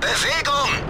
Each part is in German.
¡Bevegung!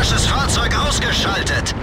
gegnerisches Fahrzeug ausgeschaltet.